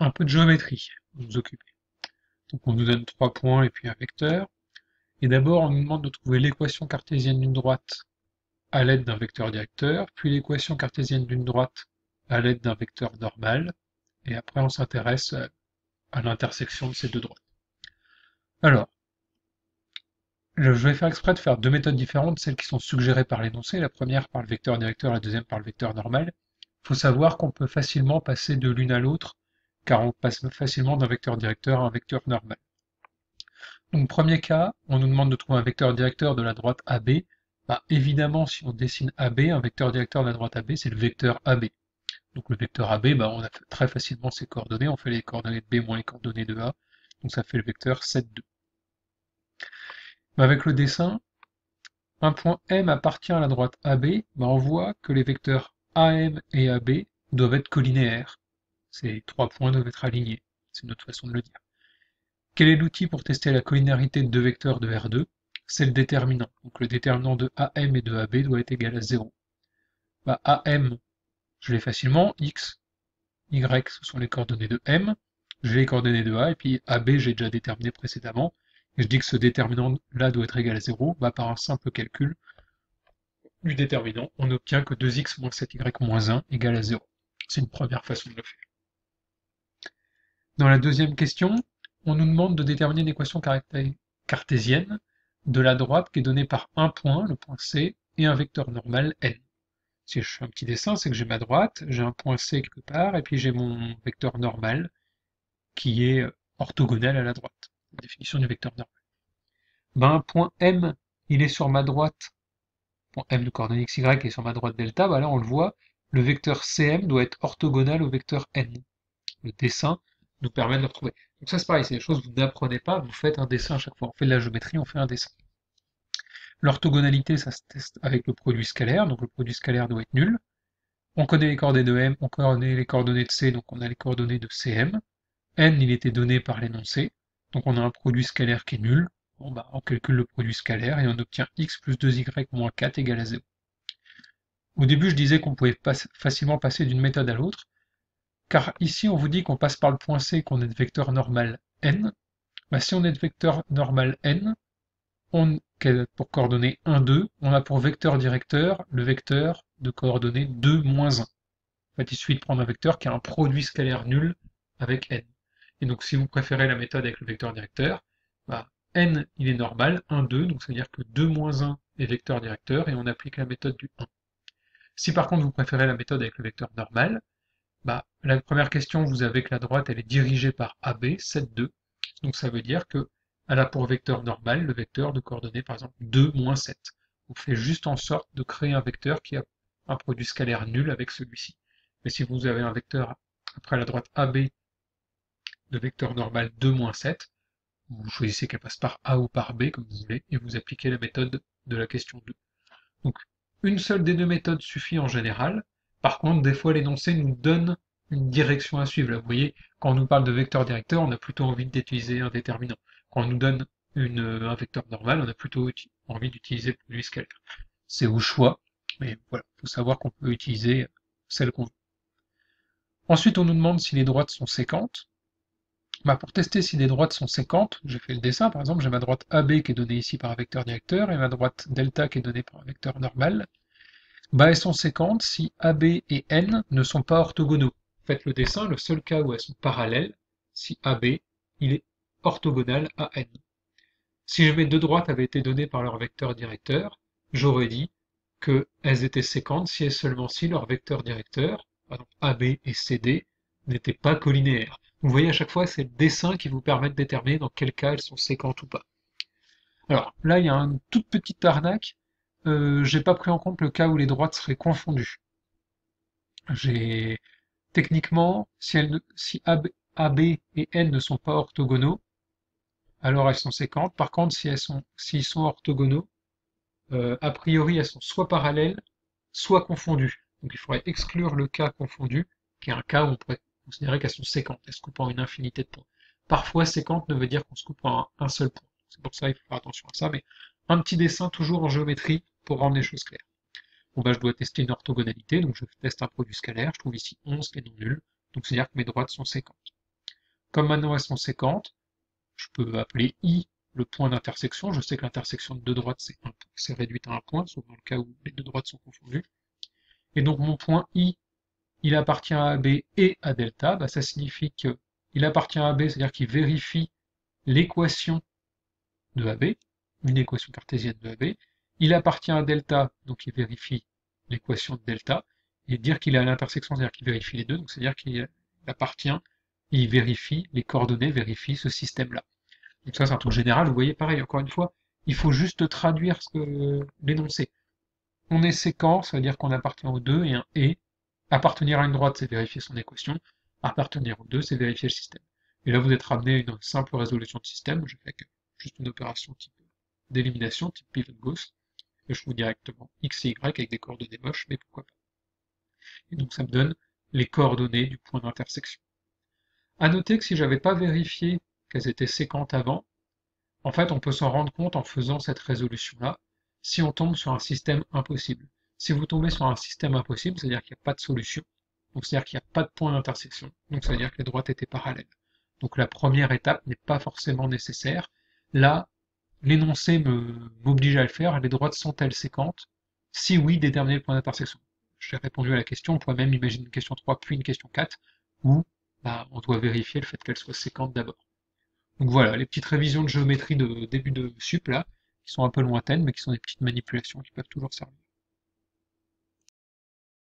un peu de géométrie à nous occuper. Donc on nous donne trois points et puis un vecteur. Et d'abord, on nous demande de trouver l'équation cartésienne d'une droite à l'aide d'un vecteur directeur, puis l'équation cartésienne d'une droite à l'aide d'un vecteur normal, et après on s'intéresse à l'intersection de ces deux droites. Alors, je vais faire exprès de faire deux méthodes différentes, celles qui sont suggérées par l'énoncé, la première par le vecteur directeur, la deuxième par le vecteur normal. Il faut savoir qu'on peut facilement passer de l'une à l'autre, car on passe facilement d'un vecteur directeur à un vecteur normal. Donc premier cas, on nous demande de trouver un vecteur directeur de la droite AB. Bah, évidemment, si on dessine AB, un vecteur directeur de la droite AB, c'est le vecteur AB. Donc le vecteur AB, bah, on a très facilement ses coordonnées, on fait les coordonnées de B moins les coordonnées de A, donc ça fait le vecteur 7, 2. avec le dessin, un point M appartient à la droite AB, bah, on voit que les vecteurs AM et AB doivent être collinéaires. Ces trois points doivent être alignés, c'est notre façon de le dire. Quel est l'outil pour tester la collinéarité de deux vecteurs de R2 C'est le déterminant. Donc le déterminant de AM et de AB doit être égal à 0. Bah, AM, je l'ai facilement, x, y, ce sont les coordonnées de m, j'ai les coordonnées de a, et puis AB, j'ai déjà déterminé précédemment, et je dis que ce déterminant-là doit être égal à 0, bah par un simple calcul du déterminant, on obtient que 2x moins 7y moins 1 égale à 0. C'est une première façon de le faire. Dans la deuxième question, on nous demande de déterminer une équation cartésienne de la droite qui est donnée par un point, le point C, et un vecteur normal n si je fais un petit dessin, c'est que j'ai ma droite, j'ai un point C quelque part, et puis j'ai mon vecteur normal qui est orthogonal à la droite. La définition du vecteur normal. Ben, un point M, il est sur ma droite, point M de coordonnées xy est sur ma droite delta, ben là on le voit, le vecteur CM doit être orthogonal au vecteur N. Le dessin nous permet de le retrouver. Donc ça c'est pareil, c'est des choses vous n'apprenez pas, vous faites un dessin à chaque fois. On fait de la géométrie, on fait un dessin. L'orthogonalité, ça se teste avec le produit scalaire, donc le produit scalaire doit être nul. On connaît les coordonnées de M, on connaît les coordonnées de C, donc on a les coordonnées de CM. N, il était donné par l'énoncé, donc on a un produit scalaire qui est nul. Bon, bah, on calcule le produit scalaire et on obtient x plus 2y moins 4 égale à 0. Au début, je disais qu'on pouvait facilement passer d'une méthode à l'autre, car ici, on vous dit qu'on passe par le point C, qu'on est de vecteur normal n. Bah, si on est de vecteur normal n, on, pour coordonnées 1, 2, on a pour vecteur directeur le vecteur de coordonnées 2, moins 1. En fait, il suffit de prendre un vecteur qui a un produit scalaire nul avec n. Et donc, si vous préférez la méthode avec le vecteur directeur, bah, n, il est normal, 1, 2, donc ça veut dire que 2 moins 1 est vecteur directeur, et on applique la méthode du 1. Si par contre vous préférez la méthode avec le vecteur normal, bah, la première question, vous avez que la droite, elle est dirigée par AB, 7, 2, donc ça veut dire que elle a pour vecteur normal le vecteur de coordonnées par exemple 2, moins 7. Vous faites juste en sorte de créer un vecteur qui a un produit scalaire nul avec celui-ci. Mais si vous avez un vecteur après la droite AB de vecteur normal 2, moins 7, vous choisissez qu'elle passe par A ou par B comme vous voulez, et vous appliquez la méthode de la question 2. Donc une seule des deux méthodes suffit en général. Par contre, des fois l'énoncé nous donne une direction à suivre. vous voyez, quand on nous parle de vecteur directeur, on a plutôt envie d'utiliser un déterminant quand on nous donne un vecteur normal, on a plutôt envie d'utiliser le produit scalaire. C'est au choix, mais voilà, il faut savoir qu'on peut utiliser celle qu'on veut. Ensuite, on nous demande si les droites sont séquentes. Bah, pour tester si les droites sont séquentes, j'ai fait le dessin, par exemple, j'ai ma droite AB qui est donnée ici par un vecteur directeur et ma droite delta qui est donnée par un vecteur normal. Bah, elles sont séquentes si AB et N ne sont pas orthogonaux. Faites le dessin, le seul cas où elles sont parallèles, si AB, il est orthogonale à n. Si mes deux droites avaient été données par leur vecteur directeur, j'aurais dit qu'elles étaient séquentes si et seulement si leur vecteur directeur, par AB et CD, n'étaient pas collinéaires. Vous voyez à chaque fois, c'est le dessin qui vous permet de déterminer dans quel cas elles sont séquentes ou pas. Alors là, il y a une toute petite arnaque. Euh, j'ai pas pris en compte le cas où les droites seraient confondues. J'ai techniquement, si, si AB et N ne sont pas orthogonaux, alors elles sont séquentes. Par contre, si elles sont, s'ils sont orthogonaux, euh, a priori elles sont soit parallèles, soit confondues. Donc il faudrait exclure le cas confondu, qui est un cas où on pourrait considérer qu'elles sont séquentes, elles se coupent en une infinité de points. Parfois, séquente ne veut dire qu'on se coupe en un seul point. C'est pour ça qu'il faut faire attention à ça, mais un petit dessin toujours en géométrie pour rendre les choses claires. Bon bah je dois tester une orthogonalité, donc je teste un produit scalaire, je trouve ici 11 qui est non nul, donc c'est-à-dire que mes droites sont séquentes. Comme maintenant elles sont séquentes, je peux appeler i le point d'intersection. Je sais que l'intersection de deux droites, c'est réduite à un point, sauf dans le cas où les deux droites sont confondues. Et donc mon point i, il appartient à AB et à delta. Bah, ça signifie qu'il appartient à AB, c'est-à-dire qu'il vérifie l'équation de AB, une équation cartésienne de AB. Il appartient à delta, donc il vérifie l'équation de delta. Et dire qu'il est à l'intersection, c'est-à-dire qu'il vérifie les deux, donc c'est-à-dire qu'il appartient, il vérifie les coordonnées, vérifie ce système-là. Donc ça, c'est un truc général. Vous voyez, pareil, encore une fois, il faut juste traduire ce que l'énoncé. On est séquent, ça veut dire qu'on appartient aux deux, et un et. Appartenir à une droite, c'est vérifier son équation. Appartenir aux deux, c'est vérifier le système. Et là, vous êtes ramené à une simple résolution de système. Je fais juste une opération type d'élimination, type pivot gauss. Et je trouve directement x et y avec des coordonnées moches, mais pourquoi pas. Et donc ça me donne les coordonnées du point d'intersection. À noter que si j'avais pas vérifié qu'elles étaient séquentes avant, en fait, on peut s'en rendre compte en faisant cette résolution-là, si on tombe sur un système impossible. Si vous tombez sur un système impossible, c'est-à-dire qu'il n'y a pas de solution, donc c'est-à-dire qu'il n'y a pas de point d'intersection, donc c'est-à-dire que les droites étaient parallèles. Donc la première étape n'est pas forcément nécessaire. Là, l'énoncé m'oblige à le faire, les droites sont-elles séquentes? Si oui, déterminer le point d'intersection. J'ai répondu à la question, on pourrait même imaginer une question 3 puis une question 4, où bah, on doit vérifier le fait qu'elle soit séquente d'abord. Donc voilà, les petites révisions de géométrie de début de sup là, qui sont un peu lointaines, mais qui sont des petites manipulations qui peuvent toujours servir.